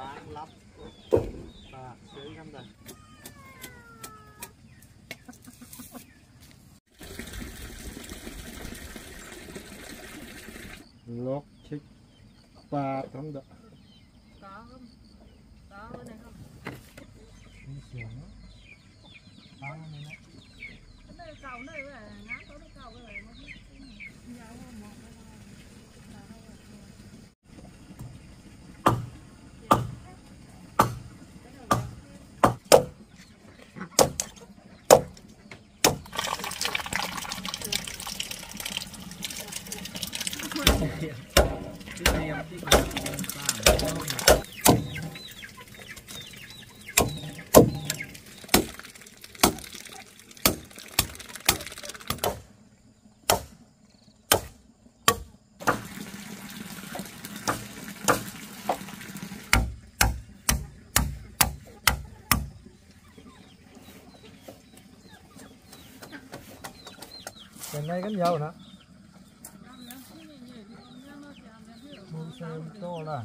bán lắp và sới năm rồi lót chích ba tháng đợi có không? Có bên này không? Đi xuống bán này nó cái này cầu này ngán tối nó cầu cái này nó giáo không một cái em cái cái này cái dầu nữa mua xe ô tô là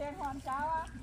xe hoàn cháo á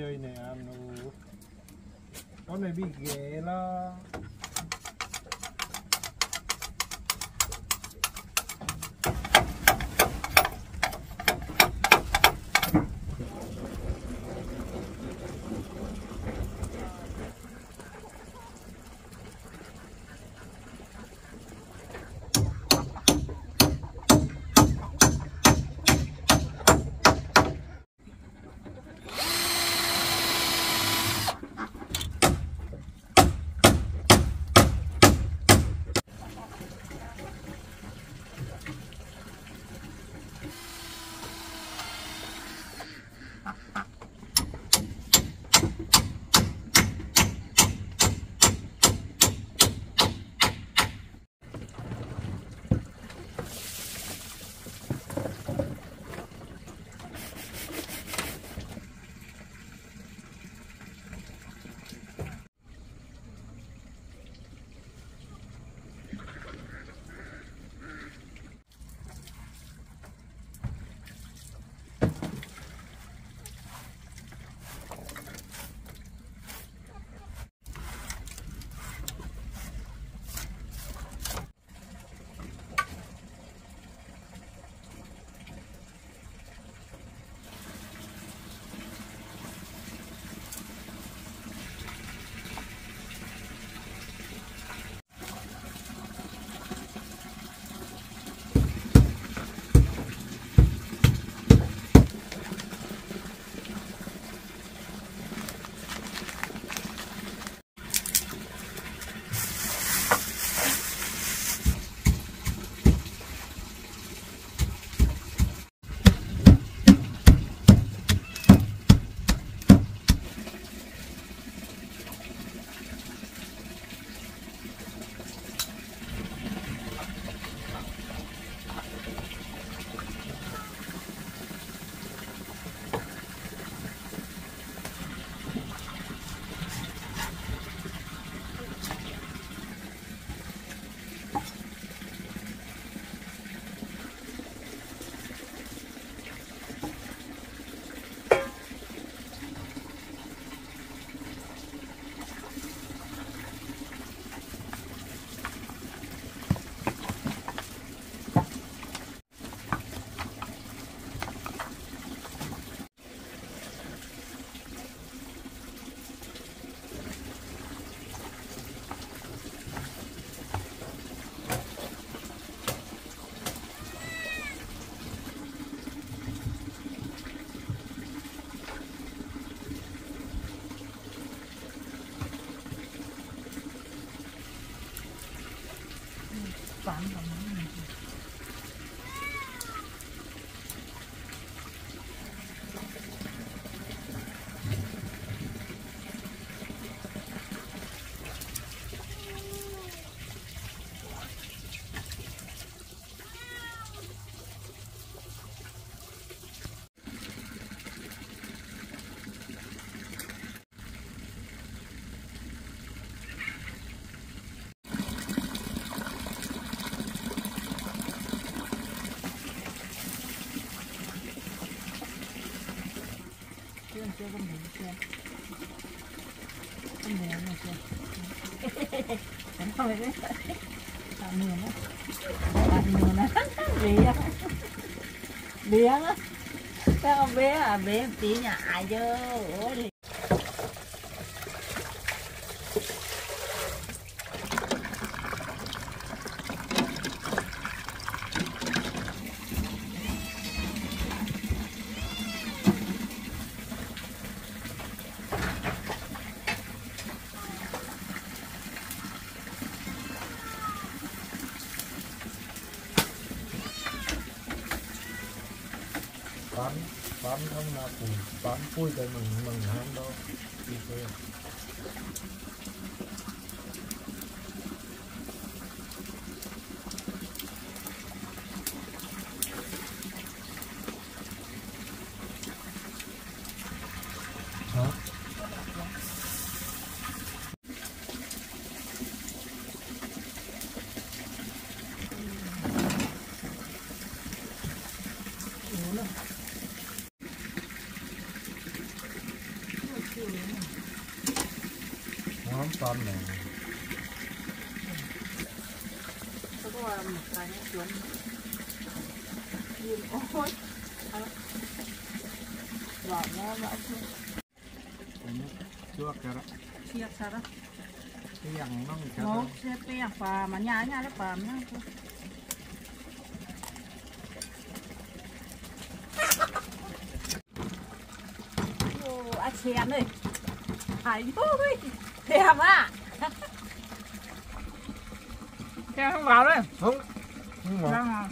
chơi này ăn nó con này bị ghé là Đúng rồi đấy Tạo mèo đó Tạo mèo á Sao con bé à bé tí nhà ai chứ Ủa đi bán bán không là củi bán phui cái mừng mừng hang đó đi chơi hả con này. Có một cái cuốn. Ôi. Bỏ nó lại chưa kia đó. Kia sao đó. Cái dằn nó mình kia đó xe pe phà mà nhà nhà nó phà nhá. Ô anh xem đây ai ôi thèm á. Thèm không vào đấy. Không. Không vào.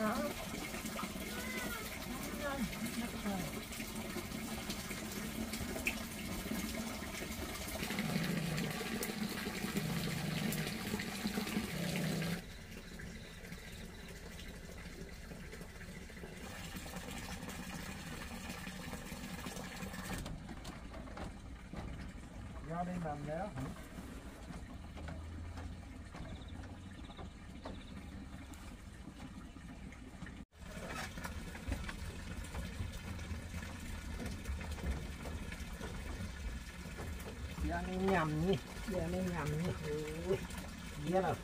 Uh-huh. làm đéo hả? Dạ, giờ này nhầm nhỉ, dạ, giờ này nhầm nhỉ. Giờ nào.